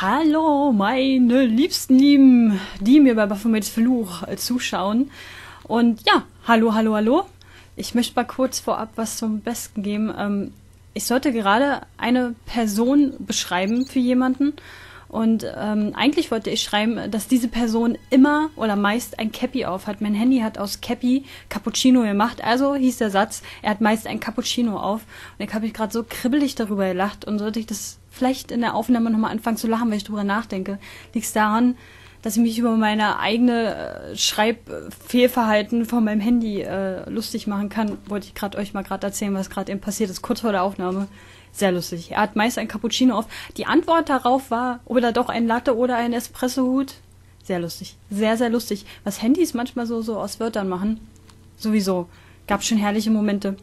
Hallo, meine liebsten Lieben, die mir bei Baphomets Fluch äh, zuschauen. Und ja, hallo, hallo, hallo. Ich möchte mal kurz vorab was zum Besten geben. Ähm, ich sollte gerade eine Person beschreiben für jemanden. Und ähm, eigentlich wollte ich schreiben, dass diese Person immer oder meist ein Cappy auf hat. Mein Handy hat aus Cappy Cappuccino gemacht. Also hieß der Satz, er hat meist ein Cappuccino auf. Und ich habe mich gerade so kribbelig darüber gelacht. Und sollte ich das vielleicht in der Aufnahme nochmal anfangen zu lachen, weil ich darüber nachdenke, liegt es daran, dass ich mich über meine eigene äh, Schreibfehlverhalten von meinem Handy äh, lustig machen kann. Wollte ich gerade euch mal gerade erzählen, was gerade eben passiert ist, kurz vor der Aufnahme. Sehr lustig. Er hat meist ein Cappuccino auf. Die Antwort darauf war, ob er doch ein Latte oder ein Espresso-Hut. Sehr lustig. Sehr, sehr lustig. Was Handys manchmal so, so aus Wörtern machen. Sowieso. Gab schon herrliche Momente.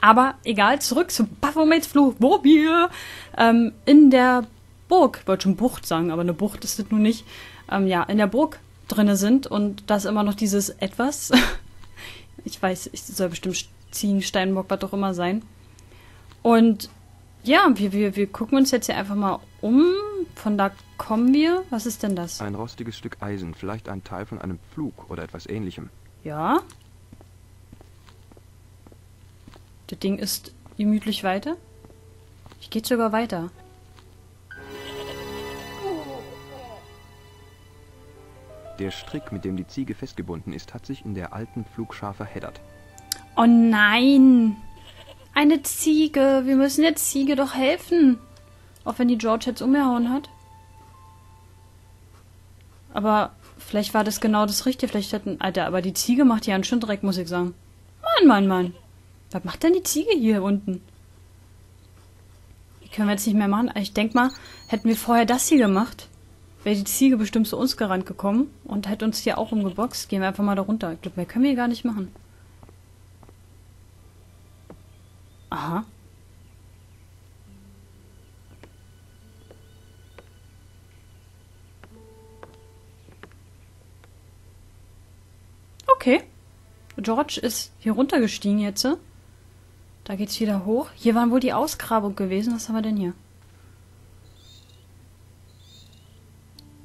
Aber egal, zurück zu Baphomets Fluch, wo wir ähm, in der Burg, ich wollte schon Bucht sagen, aber eine Bucht ist das nun nicht, ähm, ja, in der Burg drinne sind und das immer noch dieses Etwas. ich weiß, ich soll bestimmt Ziehen, Steinbock, was auch immer sein. Und ja, wir, wir, wir gucken uns jetzt hier einfach mal um. Von da kommen wir. Was ist denn das? Ein rostiges Stück Eisen, vielleicht ein Teil von einem Pflug oder etwas ähnlichem. Ja. Das Ding ist gemütlich weiter. Ich gehe sogar weiter. Der Strick, mit dem die Ziege festgebunden ist, hat sich in der alten Pflugschar verheddert. Oh nein! Eine Ziege. Wir müssen der Ziege doch helfen. Auch wenn die George jetzt umgehauen hat. Aber vielleicht war das genau das Richtige. Vielleicht hätten. Alter, aber die Ziege macht ja einen schönen Dreck, muss ich sagen. Mann, Mann, Mann. Was macht denn die Ziege hier unten? Die können wir jetzt nicht mehr machen. Ich denke mal, hätten wir vorher das hier gemacht, wäre die Ziege bestimmt zu uns gerannt gekommen und hätte uns hier auch umgeboxt. Gehen wir einfach mal da runter. Ich glaube, mehr können wir hier gar nicht machen. Aha. Okay. George ist hier runtergestiegen jetzt. Da geht's wieder hoch. Hier waren wohl die Ausgrabung gewesen. Was haben wir denn hier?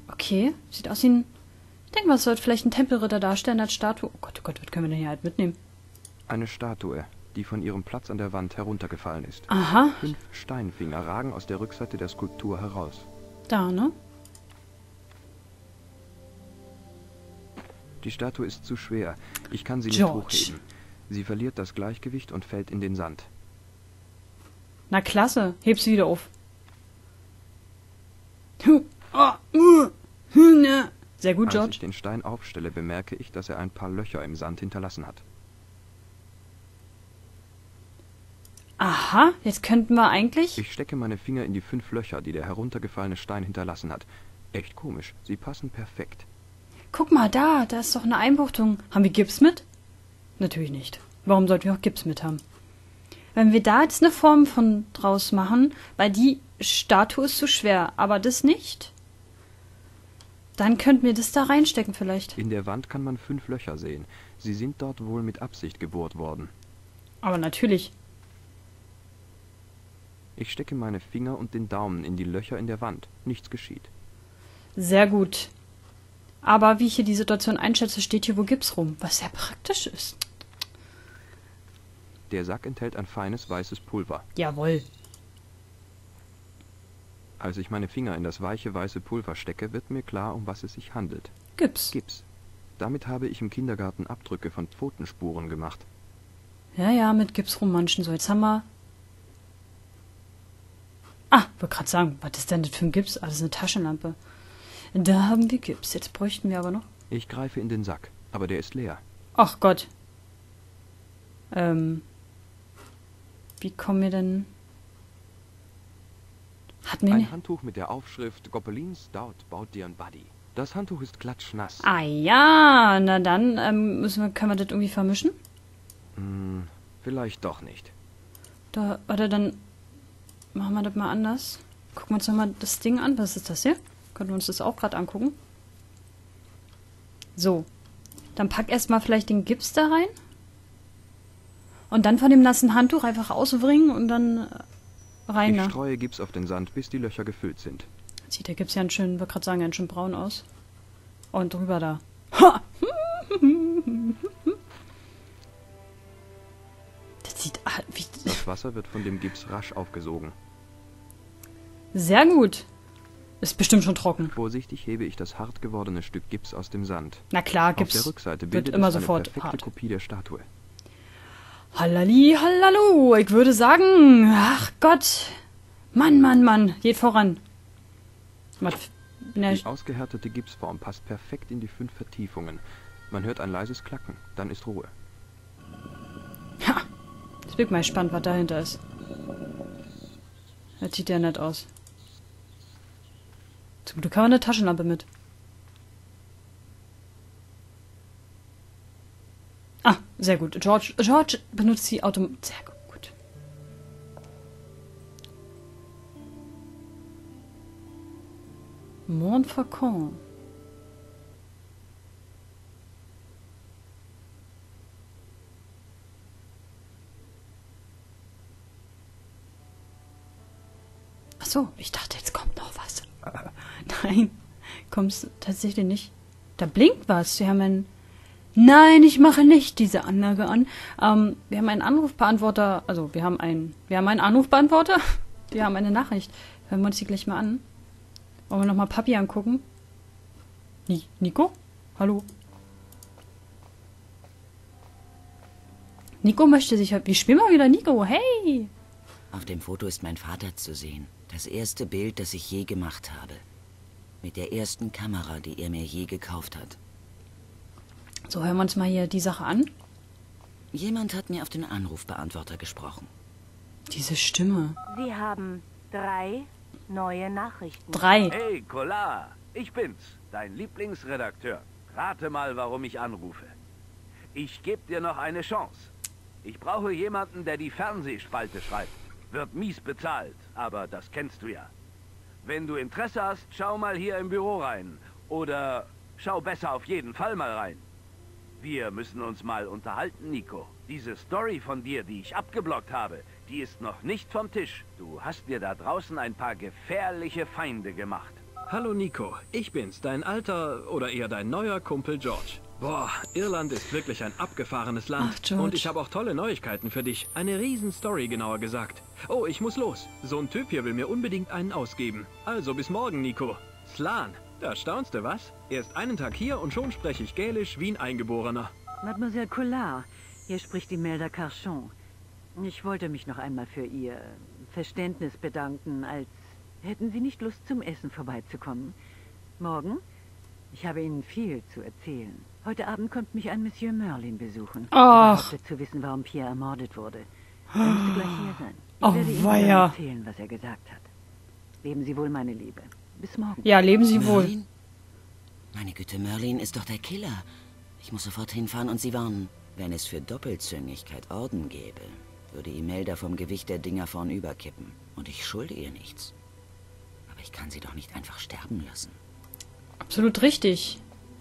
Okay. Sieht aus wie ein... Ich denke mal, es sollte vielleicht ein Tempelritter darstellen als Statue. Oh Gott, oh Gott, was können wir denn hier halt mitnehmen? Eine Statue, die von ihrem Platz an der Wand heruntergefallen ist. Aha. Fünf Steinfinger ragen aus der Rückseite der Skulptur heraus. Da, ne? Die Statue ist zu schwer. Ich kann sie George. nicht hochheben. Sie verliert das Gleichgewicht und fällt in den Sand. Na klasse. Heb sie wieder auf. Sehr gut, Als George. ich den Stein aufstelle, bemerke ich, dass er ein paar Löcher im Sand hinterlassen hat. Aha, jetzt könnten wir eigentlich... Ich stecke meine Finger in die fünf Löcher, die der heruntergefallene Stein hinterlassen hat. Echt komisch. Sie passen perfekt. Guck mal, da, da ist doch eine Einbuchtung. Haben wir Gips mit? Natürlich nicht. Warum sollten wir auch Gips mit haben? Wenn wir da jetzt eine Form von draus machen, weil die Statue ist zu schwer, aber das nicht, dann könnten wir das da reinstecken vielleicht. In der Wand kann man fünf Löcher sehen. Sie sind dort wohl mit Absicht gebohrt worden. Aber natürlich. Ich stecke meine Finger und den Daumen in die Löcher in der Wand. Nichts geschieht. Sehr gut. Aber wie ich hier die Situation einschätze, steht hier wo Gips rum, was sehr praktisch ist. Der Sack enthält ein feines weißes Pulver. Jawohl. Als ich meine Finger in das weiche weiße Pulver stecke, wird mir klar, um was es sich handelt. Gips. Gips. Damit habe ich im Kindergarten Abdrücke von Pfotenspuren gemacht. Ja, ja, mit Gips rummanschen. So, jetzt haben wir. Ah, wollte gerade sagen, was ist denn das für ein Gips? Ah, das ist eine Taschenlampe. Da haben wir Gips. Jetzt bräuchten wir aber noch. Ich greife in den Sack, aber der ist leer. Ach Gott. Ähm. Wie kommen wir denn. Hatten wir Ein? Handtuch mit der Aufschrift Gobelin Stout baut dir ein Buddy. Das Handtuch ist klatschnass. Ah ja, na dann ähm, müssen wir, können wir das irgendwie vermischen? Hm, vielleicht doch nicht. Da, oder dann machen wir das mal anders. Gucken wir uns nochmal das Ding an. Was ist das hier? Können wir uns das auch gerade angucken? So. Dann pack erstmal vielleicht den Gips da rein. Und dann von dem nassen Handtuch einfach ausbringen und dann äh, rein Ich da. streue Gips auf den Sand, bis die Löcher gefüllt sind. Sieht der Gips ja einen schönen, würde gerade sagen, ganz schön braun aus. Und drüber da. Ha! Das sieht ah, wie, Das Wasser wird von dem Gips rasch aufgesogen. sehr gut. Ist bestimmt schon trocken. Vorsichtig hebe ich das hart gewordene Stück Gips aus dem Sand. Na klar, Auf Gips der Rückseite wird bildet immer es eine sofort perfekte hart. Kopie der Statue. Hallali, hallalo. Ich würde sagen, ach Gott. Mann, Mann, Mann. Geht voran. Was? Ne, Die ausgehärtete Gipsform passt perfekt in die fünf Vertiefungen. Man hört ein leises Klacken, dann ist Ruhe. ha. Ich bin mal gespannt, was dahinter ist. Das sieht ja nett aus. Zum Glück haben wir eine Taschenlampe mit. Ah, sehr gut. George, George benutzt die Autom... Sehr gut. Montfaucon. Ach so, ich dachte, jetzt kommt noch was. Nein, kommst tatsächlich nicht. Da blinkt was. Wir haben einen. Nein, ich mache nicht diese Anlage an. Ähm, wir haben einen Anrufbeantworter. Also, wir haben einen. Wir haben einen Anrufbeantworter. Wir haben eine Nachricht. Hören wir uns die gleich mal an. Wollen wir nochmal Papi angucken? Ni Nico? Hallo? Nico möchte sich. Wir spielen mal wieder Nico. Hey! Auf dem Foto ist mein Vater zu sehen. Das erste Bild, das ich je gemacht habe. Mit der ersten Kamera, die er mir je gekauft hat. So, hören wir uns mal hier die Sache an. Jemand hat mir auf den Anrufbeantworter gesprochen. Diese Stimme. Sie haben drei neue Nachrichten. Drei. Hey, Kolar, ich bin's, dein Lieblingsredakteur. Rate mal, warum ich anrufe. Ich gebe dir noch eine Chance. Ich brauche jemanden, der die Fernsehspalte schreibt. Wird mies bezahlt, aber das kennst du ja. Wenn du Interesse hast, schau mal hier im Büro rein. Oder schau besser auf jeden Fall mal rein. Wir müssen uns mal unterhalten, Nico. Diese Story von dir, die ich abgeblockt habe, die ist noch nicht vom Tisch. Du hast dir da draußen ein paar gefährliche Feinde gemacht. Hallo Nico, ich bin's, dein alter oder eher dein neuer Kumpel George. Boah, Irland ist wirklich ein abgefahrenes Land. Ach, George. Und ich habe auch tolle Neuigkeiten für dich. Eine Riesenstory, genauer gesagt. Oh, ich muss los. So ein Typ hier will mir unbedingt einen ausgeben. Also bis morgen, Nico. Slan, da staunst du was? Erst einen Tag hier und schon spreche ich Gälisch wie ein Eingeborener. Mademoiselle Collard, hier spricht die Melda Carchon. Ich wollte mich noch einmal für Ihr Verständnis bedanken, als hätten Sie nicht Lust zum Essen vorbeizukommen. Morgen? Ich habe Ihnen viel zu erzählen. Heute Abend kommt mich ein Monsieur Merlin besuchen. Ach. Er behauptet zu wissen, warum Pierre ermordet wurde. Er müsste gleich hier sein. Ich Oh, werde Ihnen weia. erzählen, was er gesagt hat. Leben Sie wohl, meine Liebe. Bis morgen. Ja, leben Sie wohl. Merlin? Meine Güte, Merlin ist doch der Killer. Ich muss sofort hinfahren und sie warnen. Wenn es für Doppelzüngigkeit Orden gäbe, würde Imelda vom Gewicht der Dinger vornüber kippen. Und ich schulde ihr nichts. Aber ich kann sie doch nicht einfach sterben lassen. Absolut richtig.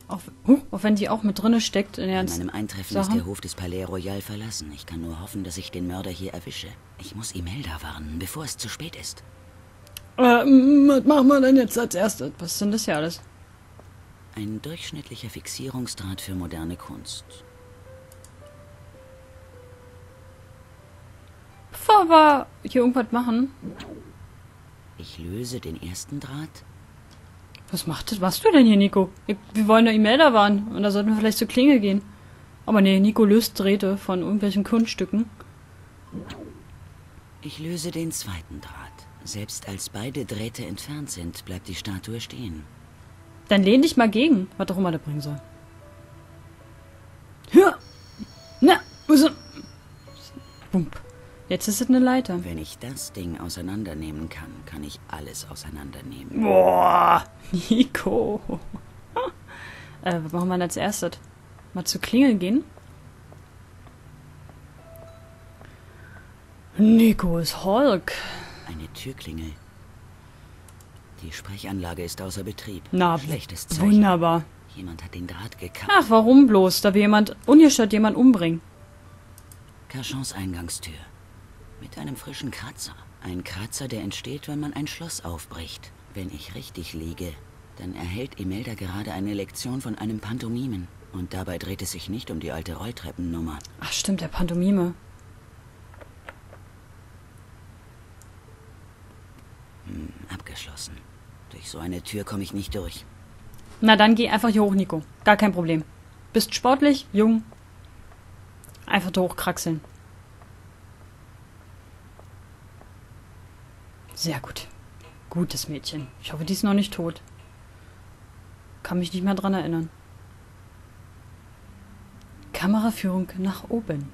Auch, huh, auch wenn sie auch mit drinne steckt in Bei der meinem Eintreffen ist der Hof des Palais Royal verlassen. Ich kann nur hoffen, dass ich den Mörder hier erwische. Ich muss Imelda warnen, bevor es zu spät ist. Äh, mm, was machen wir denn jetzt als erstes? Was ist denn das hier alles? Ein durchschnittlicher Fixierungsdraht für moderne Kunst. Bevor wir hier irgendwas machen. Ich löse den ersten Draht. Was macht das? machst du denn hier, Nico? Wir wollen da E-Mailer waren. Und da sollten wir vielleicht zur Klinge gehen. Aber nee, Nico löst Drähte von irgendwelchen Kunststücken. Ich löse den zweiten Draht. Selbst als beide Drähte entfernt sind, bleibt die Statue stehen. Dann lehn dich mal gegen, was auch immer der bringen soll. Ja. Na, wo ist er? Bump. Jetzt ist es eine Leiter. Wenn ich das Ding auseinandernehmen kann, kann ich alles auseinandernehmen. Boah, Nico. äh, was machen wir denn als erstes? Mal zur Klingel gehen? Nico ist Hulk. Eine Türklingel. Die Sprechanlage ist außer Betrieb. Na, Schlechtes Zeichen. wunderbar. Jemand hat den Draht gekappt. Ach, warum bloß? Da will jemand ungestört jemand umbringen. Carchons Eingangstür. Mit einem frischen Kratzer. Ein Kratzer, der entsteht, wenn man ein Schloss aufbricht. Wenn ich richtig liege, dann erhält Imelda gerade eine Lektion von einem Pantomimen. Und dabei dreht es sich nicht um die alte Rolltreppennummer. Ach stimmt, der Pantomime. Abgeschlossen. Durch so eine Tür komme ich nicht durch. Na dann geh einfach hier hoch, Nico. Gar kein Problem. Bist sportlich, jung. Einfach da hochkraxeln. Sehr gut. Gutes Mädchen. Ich hoffe, die ist noch nicht tot. Kann mich nicht mehr dran erinnern. Kameraführung nach oben.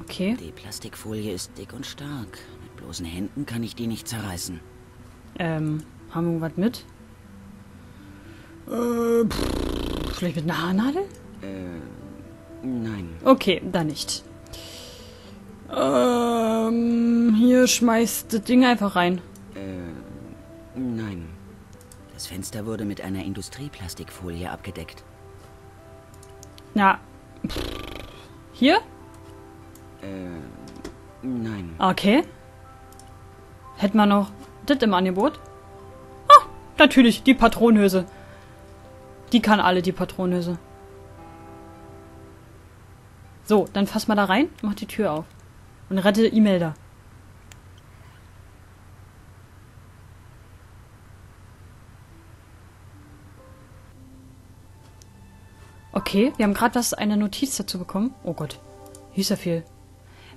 Okay. Die Plastikfolie ist dick und stark. Mit bloßen Händen kann ich die nicht zerreißen. Ähm, haben wir was mit? Äh, pff, vielleicht mit einer Haarnadel? Nein. Okay, dann nicht. Ähm, hier schmeißt das Ding einfach rein. Nein. Das Fenster wurde mit einer Industrieplastikfolie abgedeckt. Na. pff, Hier? Nein. Okay. Hätten wir noch das im Angebot? Ah, natürlich, die Patronhülse. Die kann alle, die Patronhülse. So, dann fass mal da rein, mach die Tür auf. Und rette E-Mail Okay, wir haben gerade was eine Notiz dazu bekommen. Oh Gott, hieß ja viel.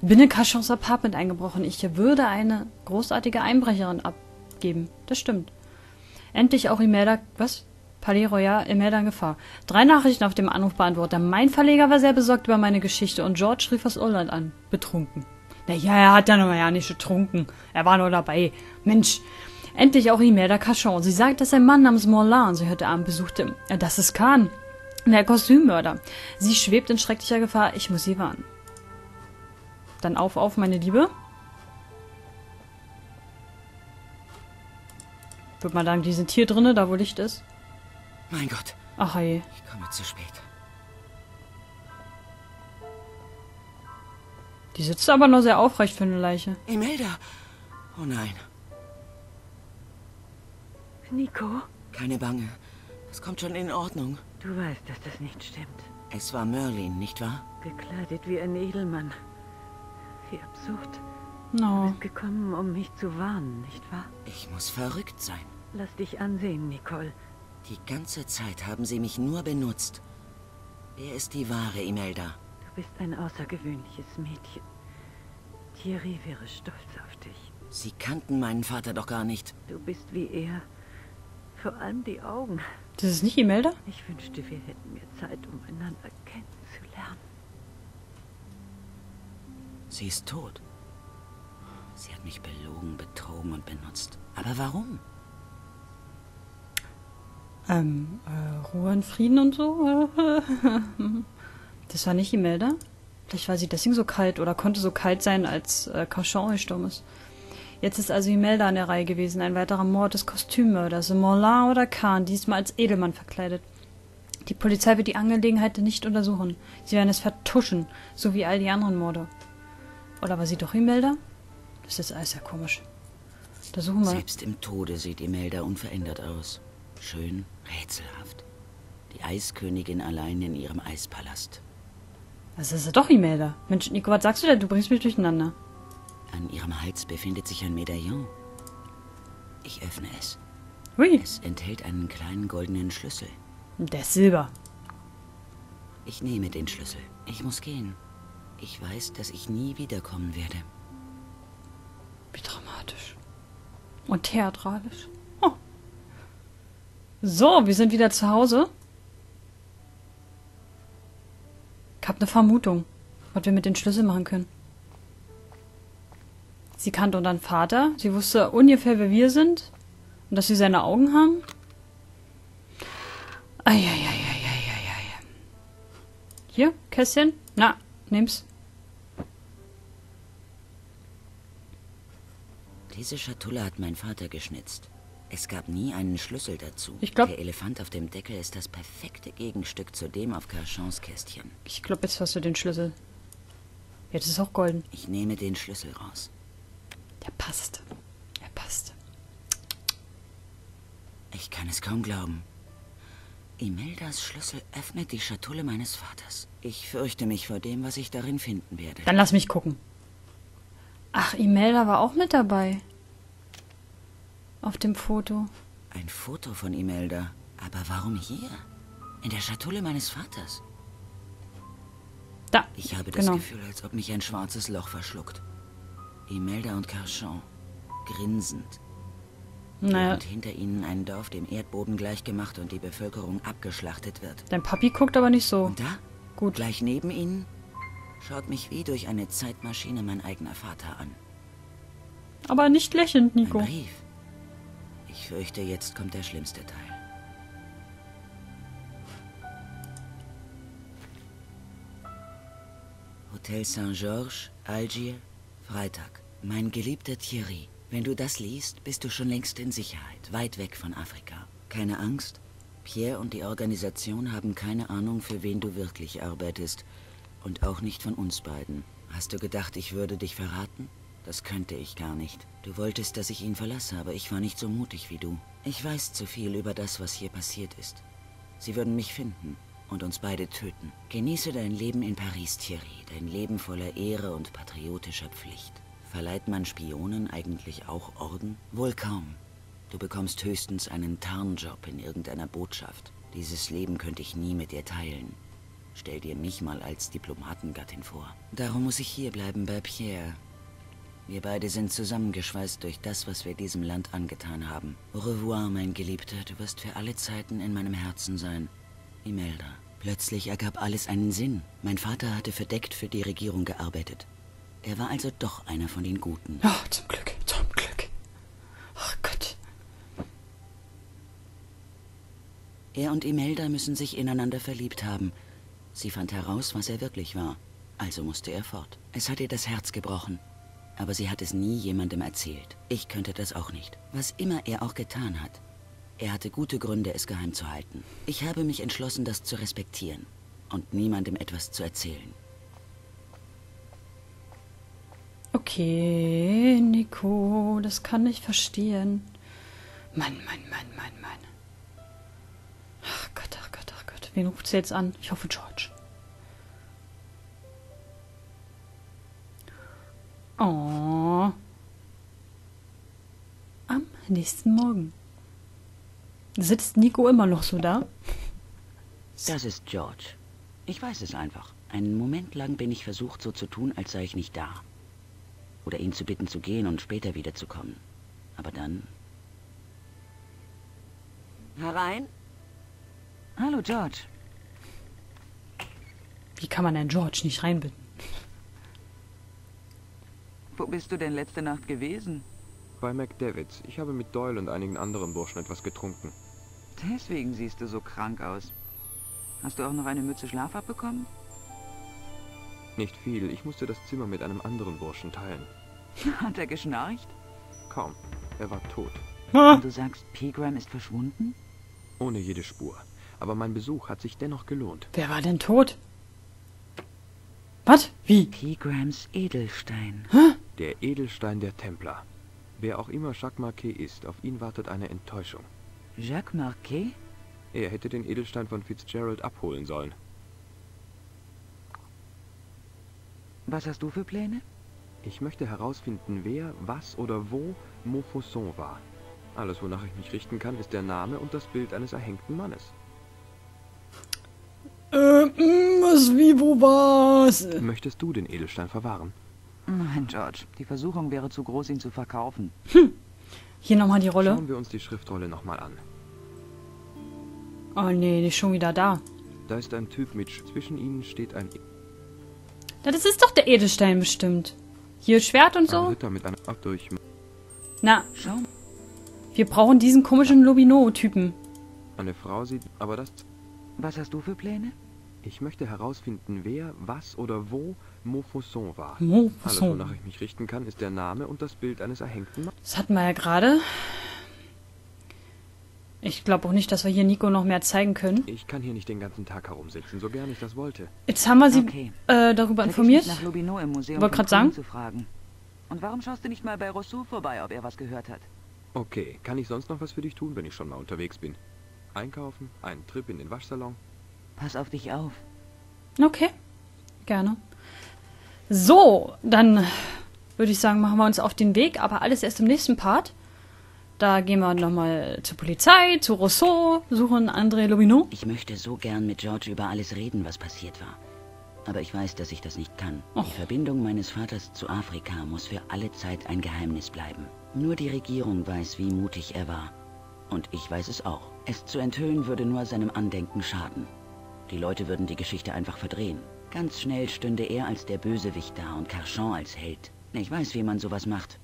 Bin in Cachons Apartment eingebrochen. Ich würde eine großartige Einbrecherin abgeben. Das stimmt. Endlich auch Imelda. Was? Palais Royal, Imelda in Gefahr. Drei Nachrichten auf dem Anrufbeantworter. Mein Verleger war sehr besorgt über meine Geschichte und George rief aus Irland an. Betrunken. Naja, er hat ja noch mal ja nicht getrunken. Er war nur dabei. Mensch. Endlich auch Imelda Cachon. Sie sagt, dass ein Mann namens Morlan sie heute Abend besuchte. Das ist Kahn. Der Kostümmörder. Sie schwebt in schrecklicher Gefahr. Ich muss sie warnen. Dann auf, auf, meine Liebe. Würde mal sagen, die sind hier drinne, da wo Licht ist. Mein Gott, Ach hey. ich komme zu spät. Die sitzt aber noch sehr aufrecht für eine Leiche. Imelda! Oh nein, Nico, keine Bange. Das kommt schon in Ordnung. du weißt, dass das nicht stimmt. Es war Merlin, nicht wahr? Gekleidet wie ein Edelmann. Wie absurd. No. Bist gekommen, um mich zu warnen, nicht wahr? Ich muss verrückt sein. Lass dich ansehen, Nicole. Die ganze Zeit haben sie mich nur benutzt. Wer ist die wahre Imelda? Du bist ein außergewöhnliches Mädchen. Thierry wäre stolz auf dich. Sie kannten meinen Vater doch gar nicht. Du bist wie er. Vor allem die Augen. Das ist nicht Imelda? Ich wünschte, wir hätten mehr Zeit, um einander kennenzulernen. Sie ist tot. Sie hat mich belogen, betrogen und benutzt. Aber warum? Ähm, äh, Ruhe und Frieden und so? Das war nicht Imelda? Vielleicht war sie deswegen so kalt oder konnte so kalt sein, als äh, Cauchon gestorben ist. Jetzt ist also Imelda an der Reihe gewesen, ein weiterer Mord des Kostümmörders, Morlan oder Kahn, diesmal als Edelmann verkleidet. Die Polizei wird die Angelegenheit nicht untersuchen. Sie werden es vertuschen, so wie all die anderen Morde. Oder war sie doch Imelda? Das ist alles ja komisch. Da suchen wir. Selbst im Tode sieht Imelda unverändert aus. Schön, rätselhaft. Die Eiskönigin allein in ihrem Eispalast. Das ist ja doch Imelda. Mensch, Nico, was sagst du denn? Du bringst mich durcheinander. An ihrem Hals befindet sich ein Medaillon. Ich öffne es. Hui, Es enthält einen kleinen goldenen Schlüssel. der ist Silber. Ich nehme den Schlüssel. Ich muss gehen. Ich weiß, dass ich nie wiederkommen werde. Wie dramatisch. Und theatralisch. Oh. So, wir sind wieder zu Hause. Ich habe eine Vermutung, was wir mit den Schlüsseln machen können. Sie kannte unseren Vater. Sie wusste ungefähr, wer wir sind. Und dass sie seine Augen haben. Eieieiei. Hier, Kästchen. Na, nimm's. Diese Schatulle hat mein Vater geschnitzt. Es gab nie einen Schlüssel dazu. Ich glaub- Der Elefant auf dem Deckel ist das perfekte Gegenstück zu dem auf Carchons Kästchen. Ich glaube, jetzt hast du den Schlüssel. Jetzt ist auch golden. Ich nehme den Schlüssel raus. Der passt. Er passt. Ich kann es kaum glauben. Imeldas Schlüssel öffnet die Schatulle meines Vaters. Ich fürchte mich vor dem, was ich darin finden werde. Dann lass mich gucken. Ach, Imelda war auch mit dabei. Auf dem Foto. Ein Foto von Imelda. Aber warum hier? In der Schatulle meines Vaters. Da. Ich habe das genau. Gefühl, als ob mich ein schwarzes Loch verschluckt. Imelda und Carchon. Grinsend. Naja, Und hinter ihnen ein Dorf dem Erdboden gleichgemacht und die Bevölkerung abgeschlachtet wird. dein Papi guckt aber nicht so. Und da, Gut. gleich neben ihnen, schaut mich wie durch eine Zeitmaschine mein eigener Vater an. Aber nicht lächelnd, Ein Nico. Brief. Ich fürchte, jetzt kommt der schlimmste Teil. Hotel Saint-Georges, Algier, Freitag. Mein geliebter Thierry, wenn du das liest, bist du schon längst in Sicherheit, weit weg von Afrika. Keine Angst. Pierre und die Organisation haben keine Ahnung, für wen du wirklich arbeitest. Und auch nicht von uns beiden. Hast du gedacht, ich würde dich verraten? Das könnte ich gar nicht. Du wolltest, dass ich ihn verlasse, aber ich war nicht so mutig wie du. Ich weiß zu viel über das, was hier passiert ist. Sie würden mich finden und uns beide töten. Genieße dein Leben in Paris, Thierry. Dein Leben voller Ehre und patriotischer Pflicht. Verleiht man Spionen eigentlich auch Orden? Wohl kaum. Du bekommst höchstens einen Tarnjob in irgendeiner Botschaft. Dieses Leben könnte ich nie mit dir teilen. Stell dir mich mal als Diplomatengattin vor. Darum muss ich hier bleiben bei Pierre. Wir beide sind zusammengeschweißt durch das, was wir diesem Land angetan haben. Au revoir, mein Geliebter. Du wirst für alle Zeiten in meinem Herzen sein. Imelda. Plötzlich ergab alles einen Sinn. Mein Vater hatte verdeckt für die Regierung gearbeitet. Er war also doch einer von den Guten. Ja, zum Glück, zum Glück. Ach Gott. Er und Imelda müssen sich ineinander verliebt haben. Sie fand heraus, was er wirklich war. Also musste er fort. Es hat ihr das Herz gebrochen. Aber sie hat es nie jemandem erzählt. Ich könnte das auch nicht. Was immer er auch getan hat. Er hatte gute Gründe, es geheim zu halten. Ich habe mich entschlossen, das zu respektieren. Und niemandem etwas zu erzählen. Okay, Nico, das kann ich verstehen. Mann, Mann, Mann, Mann, Mann. Ach Gott, ach Gott, ach Gott. Wen ruft sie jetzt an? Ich hoffe George. Oh. Am nächsten Morgen. Sitzt Nico immer noch so da? Das ist George. Ich weiß es einfach. Einen Moment lang bin ich versucht, so zu tun, als sei ich nicht da. Oder ihn zu bitten zu gehen und später wiederzukommen. Aber dann... Herein? Hallo, George. Wie kann man denn George nicht reinbitten? Wo bist du denn letzte Nacht gewesen? Bei McDavids. Ich habe mit Doyle und einigen anderen Burschen etwas getrunken. Deswegen siehst du so krank aus. Hast du auch noch eine Mütze Schlaf abbekommen? Nicht viel. Ich musste das Zimmer mit einem anderen Burschen teilen. Hat er geschnarcht? Kaum. Er war tot. Und du sagst, Pegram ist verschwunden? Ohne jede Spur. Aber mein Besuch hat sich dennoch gelohnt. wer war denn tot? Was? Wie? Pegrams Edelstein. Der Edelstein der Templer. Wer auch immer Jacques Marquet ist, auf ihn wartet eine Enttäuschung. Jacques Marquet? Er hätte den Edelstein von Fitzgerald abholen sollen. Was hast du für Pläne? Ich möchte herausfinden, wer, was oder wo Maupassant war. Alles, wonach ich mich richten kann, ist der Name und das Bild eines erhängten Mannes. Äh, mm, was, wie, wo, was? Möchtest du den Edelstein verwahren? Nein, George. Die Versuchung wäre zu groß, ihn zu verkaufen. Hier nochmal die Rolle. Schauen wir uns die Schriftrolle nochmal an. Oh nee, nicht schon wieder da. Da ist ein Typ mit... Sch- Zwischen ihnen steht ein, das ist doch der Edelstein bestimmt. Hier Schwert und so. Na, Schau, wir brauchen diesen komischen Lobino-Typen. Eine Frau sieht... Aber das... was hast du für Pläne? Ich möchte herausfinden, wer, was oder wo Maupassant war. Alles, Maupassant. wonach ich mich richten kann, ist der Name und das Bild eines erhängten Mannes. Das hatten wir ja gerade. Ich glaube auch nicht, dass wir hier Nico noch mehr zeigen können. Ich kann hier nicht den ganzen Tag herumsitzen, so gern ich das wollte. Jetzt haben wir sie Okay. äh, darüber Vergiss informiert. nicht nach Lobino im Museum Wollte grad sagen. Prüm zu fragen. Und warum schaust du nicht mal bei Rousseau vorbei, ob er was gehört hat? Okay, kann ich sonst noch was für dich tun, wenn ich schon mal unterwegs bin? Einkaufen, einen Trip in den Waschsalon? Pass auf dich auf. Okay, gerne. So, dann würde ich sagen, machen wir uns auf den Weg, aber alles erst im nächsten Part. Da gehen wir nochmal zur Polizei, zu Rousseau, suchen André Lobineau. Ich möchte so gern mit George über alles reden, was passiert war. Aber ich weiß, dass ich das nicht kann. Och. Die Verbindung meines Vaters zu Afrika muss für alle Zeit ein Geheimnis bleiben. Nur die Regierung weiß, wie mutig er war. Und ich weiß es auch. Es zu enthüllen würde nur seinem Andenken schaden. Die Leute würden die Geschichte einfach verdrehen. Ganz schnell stünde er als der Bösewicht da und Carchon als Held. Ich weiß, wie man sowas macht.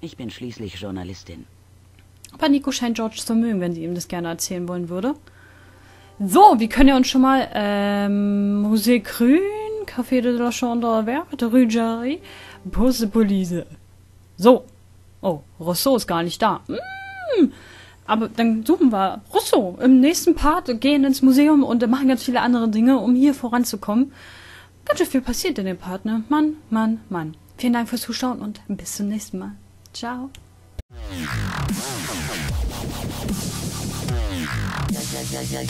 Ich bin schließlich Journalistin. Aber Nico scheint George zu mögen, wenn sie ihm das gerne erzählen wollen würde. So, wir können ja uns schon mal ähm, Musée Grün, Café de la Chambre Verte, Rue Jarry, Poste Police. So. Oh, Rousseau ist gar nicht da. Mm. Aber dann suchen wir Rousseau im nächsten Part, gehen ins Museum und machen ganz viele andere Dinge, um hier voranzukommen. Ganz schön viel passiert in dem Part, ne? Mann, Mann, Mann. Vielen Dank fürs Zuschauen und bis zum nächsten Mal. Ciao. Yeah.